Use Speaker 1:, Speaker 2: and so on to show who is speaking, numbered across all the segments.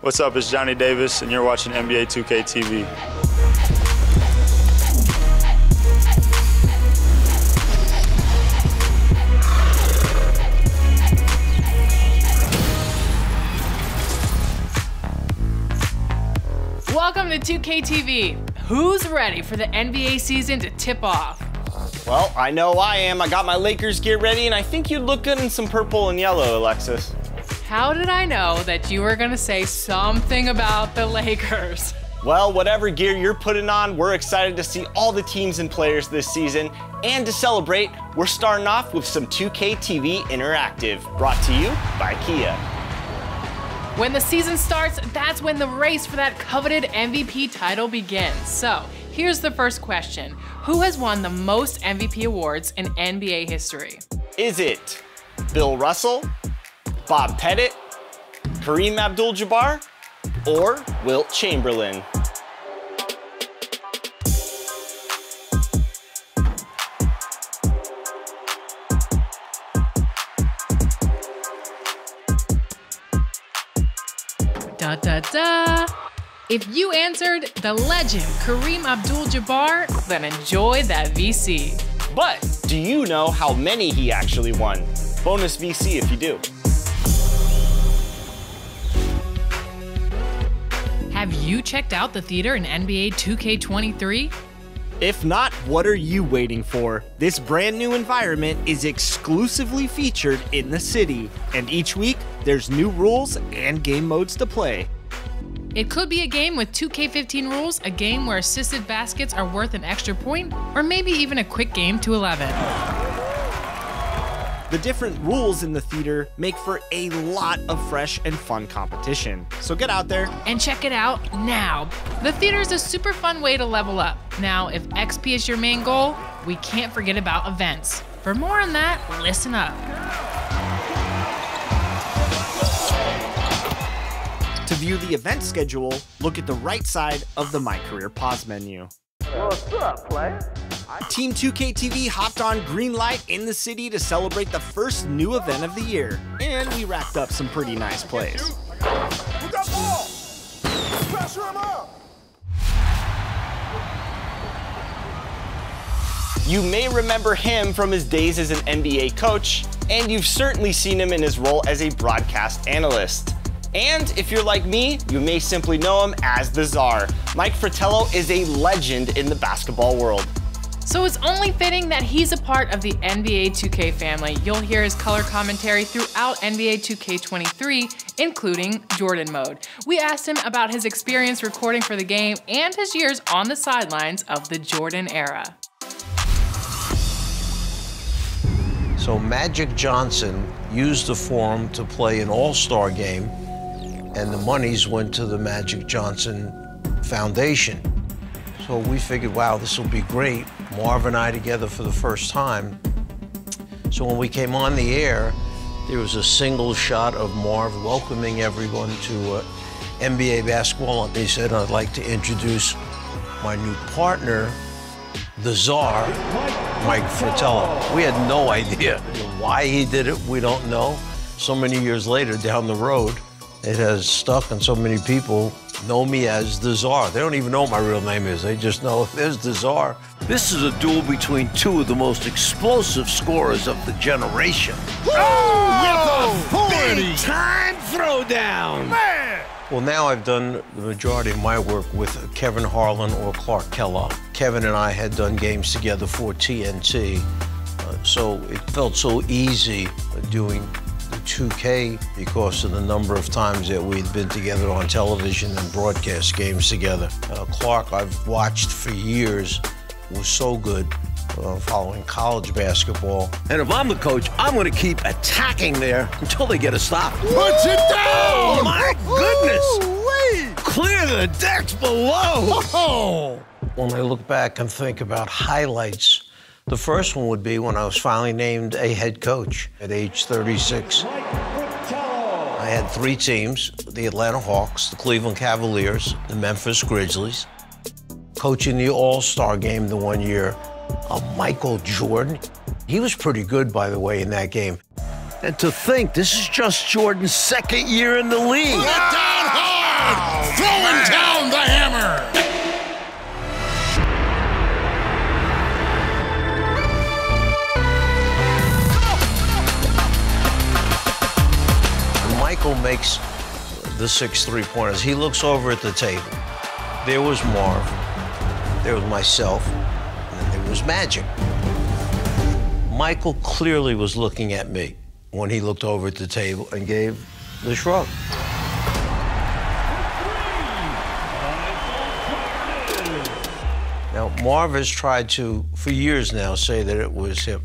Speaker 1: What's up? It's Johnny Davis, and you're watching NBA 2K TV.
Speaker 2: Welcome to 2K TV. Who's ready for the NBA season to tip off?
Speaker 3: Well, I know I am. I got my Lakers gear ready, and I think you'd look good in some purple and yellow, Alexis.
Speaker 2: How did I know that you were going to say something about the Lakers?
Speaker 3: Well, whatever gear you're putting on, we're excited to see all the teams and players this season. And to celebrate, we're starting off with some 2K TV Interactive, brought to you by Kia.
Speaker 2: When the season starts, that's when the race for that coveted MVP title begins. So, here's the first question Who has won the most MVP awards in NBA history?
Speaker 3: Is it Bill Russell, Bob Pettit, Kareem Abdul Jabbar, or Wilt Chamberlain?
Speaker 2: Da da da. If you answered the legend Kareem Abdul Jabbar, then enjoy that VC.
Speaker 3: But do you know how many he actually won? Bonus VC if you do.
Speaker 2: You checked out the theater in NBA 2K23?
Speaker 4: If not, what are you waiting for? This brand new environment is exclusively featured in the city, and each week there's new rules and game modes to play.
Speaker 2: It could be a game with 2K15 rules, a game where assisted baskets are worth an extra point, or maybe even a quick game to 11.
Speaker 4: The different rules in the theater make for a lot of fresh and fun competition. So get out there.
Speaker 2: And check it out now. The theater is a super fun way to level up. Now, if XP is your main goal, we can't forget about events. For more on that, listen up.
Speaker 4: To view the event schedule, look at the right side of the My Career Pause menu.
Speaker 5: What's up, play?
Speaker 4: Team 2K TV hopped on green light in the city to celebrate the first new event of the year, and we racked up some pretty nice plays.
Speaker 5: With that ball! Pressure him up!
Speaker 3: You may remember him from his days as an NBA coach, and you've certainly seen him in his role as a broadcast analyst. And if you're like me, you may simply know him as the Czar. Mike Fratello is a legend in the basketball world.
Speaker 2: So it's only fitting that he's a part of the NBA 2K family. You'll hear his color commentary throughout NBA 2K23, including Jordan mode. We asked him about his experience recording for the game and his years on the sidelines of the Jordan era.
Speaker 6: So Magic Johnson used the forum to play an all-star game, and the monies went to the Magic Johnson Foundation. So we figured, wow, this will be great. Marv and I together for the first time. So when we came on the air, there was a single shot of Marv welcoming everyone to uh, NBA basketball. And he said, I'd like to introduce my new partner, the czar, Mike Fratello. We had no idea why he did it. We don't know. So many years later, down the road, it has stuck, and so many people know me as the czar. They don't even know what my real name is. They just know there's the czar. This is a duel between two of the most explosive scorers of the generation.
Speaker 5: Oh,
Speaker 6: Big time throwdown! Well, now I've done the majority of my work with Kevin Harlan or Clark Kellogg. Kevin and I had done games together for TNT, uh, so it felt so easy doing the 2K because of the number of times that we'd been together on television and broadcast games together. Uh, Clark, I've watched for years, was so good uh, following college basketball. And if I'm the coach, I'm going to keep attacking there until they get a stop.
Speaker 5: Punch it down!
Speaker 6: Oh, my goodness! Clear the decks below!
Speaker 5: Oh!
Speaker 6: When I look back and think about highlights, the first one would be when I was finally named a head coach at age 36. I had three teams the Atlanta Hawks, the Cleveland Cavaliers, the Memphis Grizzlies coaching the All Star game the one year, uh, Michael Jordan. He was pretty good, by the way, in that game. And to think, this is just Jordan's second year in the league.
Speaker 5: Put it down hard! Oh, Throwing man. down the hammer!
Speaker 6: Michael makes the six three pointers. He looks over at the table. There was Marv there was myself, and then there was Magic. Michael clearly was looking at me when he looked over at the table and gave the shrug. Now, Marv has tried to, for years now, say that it was him.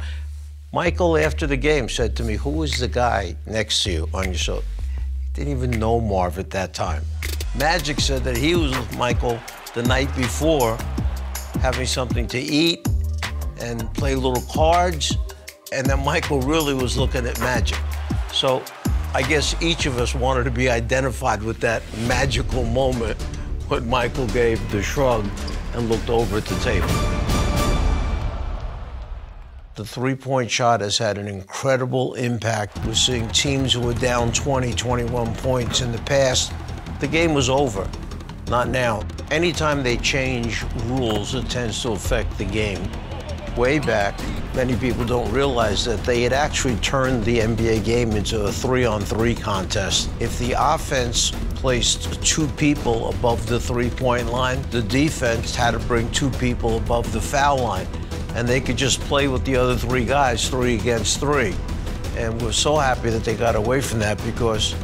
Speaker 6: Michael, after the game, said to me, Who was the guy next to you on your show? Didn't even know Marv at that time. Magic said that he was with Michael the night before, having something to eat and play little cards, and then Michael really was looking at Magic. So I guess each of us wanted to be identified with that magical moment when Michael gave the shrug and looked over at the table. The three point shot has had an incredible impact. We're seeing teams who were down 20, 21 points in the past. The game was over. Not now. Anytime they change rules, it tends to affect the game. Way back, many people don't realize that they had actually turned the NBA game into a three on three contest. If the offense placed two people above the three point line, the defense had to bring two people above the foul line and they could just play with the other three guys, three against three. And we're so happy that they got away from that because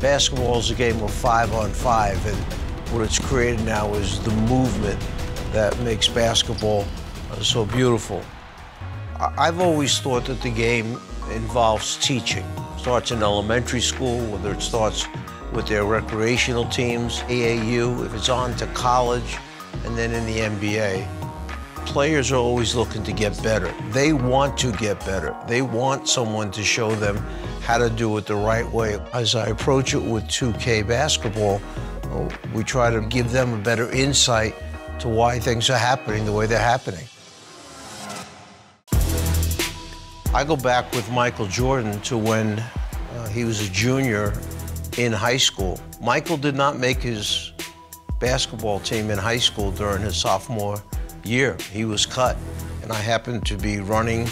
Speaker 6: basketball is a game of five on five, and what it's created now is the movement that makes basketball uh, so beautiful. I've always thought that the game involves teaching. It starts in elementary school, whether it starts with their recreational teams, AAU, if it's on to college, and then in the NBA players are always looking to get better. They want to get better. They want someone to show them how to do it the right way. As I approach it with 2K basketball, we try to give them a better insight to why things are happening the way they're happening. I go back with Michael Jordan to when uh, he was a junior in high school. Michael did not make his basketball team in high school during his sophomore year. He was cut, and I happened to be running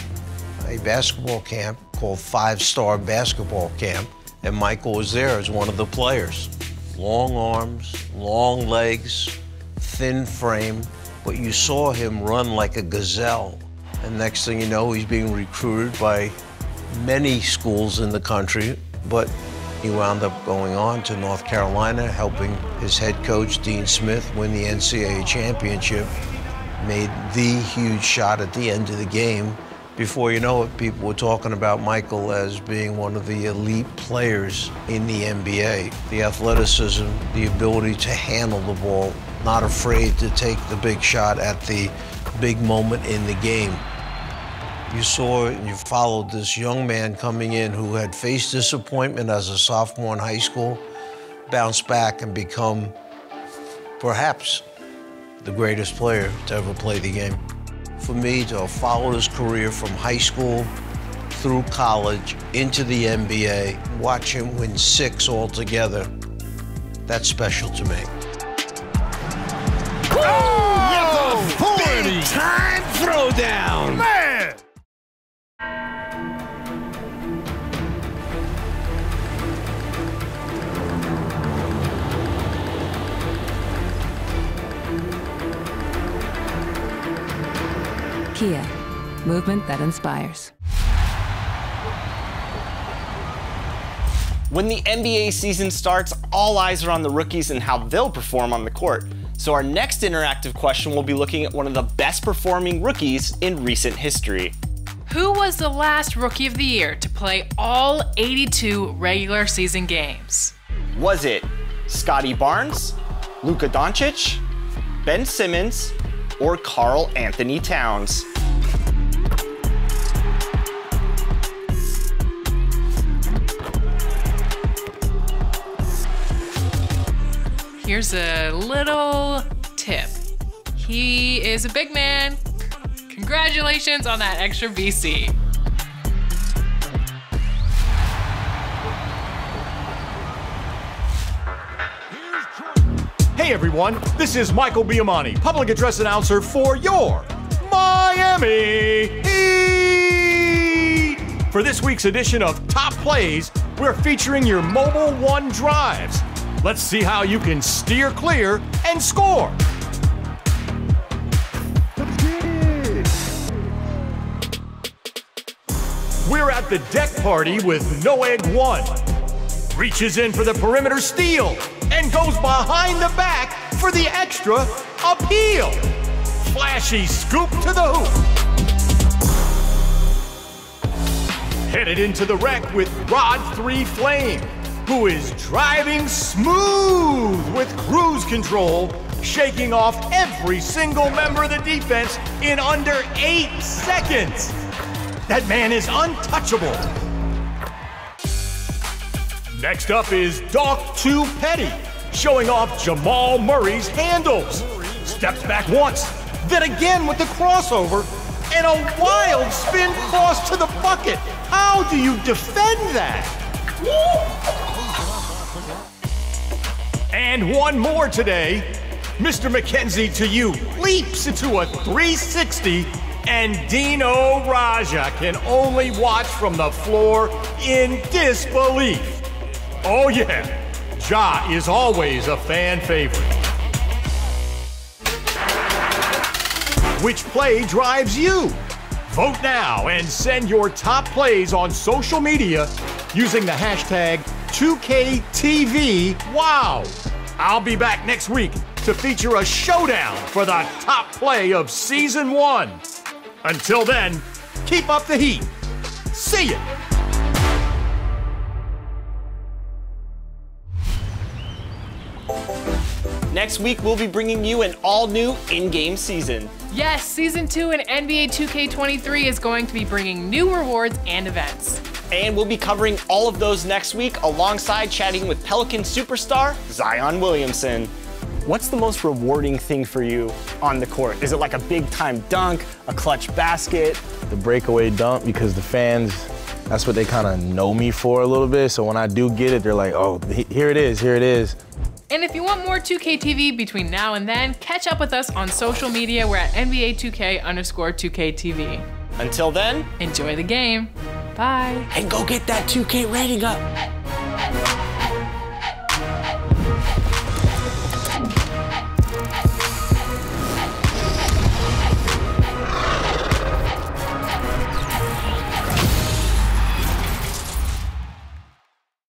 Speaker 6: a basketball camp called Five Star Basketball Camp, and Michael was there as one of the players. Long arms, long legs, thin frame, but you saw him run like a gazelle. And next thing you know, he's being recruited by many schools in the country, but he wound up going on to North Carolina, helping his head coach, Dean Smith, win the NCAA championship made the huge shot at the end of the game. Before you know it, people were talking about Michael as being one of the elite players in the NBA. The athleticism, the ability to handle the ball, not afraid to take the big shot at the big moment in the game. You saw and you followed this young man coming in who had faced disappointment as a sophomore in high school, bounce back and become perhaps the greatest player to ever play the game. For me to follow his career from high school through college into the NBA, watch him win six altogether, that's special to me.
Speaker 5: Oh, big time throwdown! Man!
Speaker 7: Kia, movement that inspires.
Speaker 3: When the NBA season starts, all eyes are on the rookies and how they'll perform on the court. So our next interactive question will be looking at one of the best performing rookies in recent history.
Speaker 2: Who was the last rookie of the year to play all 82 regular season games?
Speaker 3: Was it Scottie Barnes, Luka Doncic, Ben Simmons, or Karl Anthony Towns?
Speaker 2: Here's a little tip. He is a big man. Congratulations on that extra VC.
Speaker 5: Hey everyone, this is Michael Baiamonte, public address announcer for your Miami Heat. For this week's edition of Top Plays,
Speaker 8: we're featuring your Mobil 1 drives. Let's see how you can steer clear and score. We're at the deck party with No Egg One. Reaches in for the perimeter steal and goes behind the back for the extra appeal. Flashy scoop to the hoop. Headed into the Rec with Rod 3 Flame, who is driving smooth with cruise control, shaking off every single member of the defense in under eight seconds. That man is untouchable. Next up is Doc 2 Petty, showing off Jamal Murray's handles. Steps back once, then again with the crossover, and a wild spin cross to the bucket. How do you defend that? And one more today. Mr. McKenzie to you leaps into a 360 and Dino Radja can only watch from the floor in disbelief. Oh, yeah, Ja is always a fan favorite. Which play drives you? Vote now and send your top plays on social media using the hashtag 2KTVWOW. I'll be back next week to feature a showdown for the top play of season one. Until then, keep up the heat. See ya!
Speaker 3: Next week, we'll be bringing you an all new in game season.
Speaker 2: Yes, Season 2 in NBA 2K23 is going to be bringing new rewards and events.
Speaker 3: And we'll be covering all of those next week alongside chatting with Pelican superstar Zion Williamson. What's the most rewarding thing for you on the court? Is it like a big time dunk, a clutch basket?
Speaker 9: The breakaway dunk because the fans, that's what they kind of know me for a little bit. So when I do get it, they're like, oh, here it is, here it is.
Speaker 2: And if you want more 2K TV between now and then, catch up with us on social media. We're at NBA 2K underscore 2K TV.
Speaker 3: Until then,
Speaker 2: enjoy the game. Bye.
Speaker 3: And go get that 2K rating up.